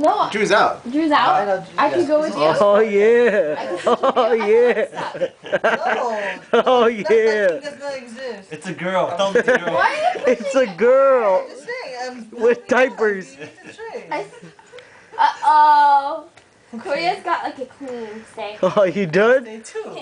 No, Drew's out. Drew's out. I know, know, I could go with you. Oh yeah. I could Oh yeah. No. Oh yeah. It's a girl. Tell them it's a girl. Why are you It's a girl. I'm just saying. I'm With diapers. It's a Uh oh. Korea's got like a clean stay. Oh, you done? They too.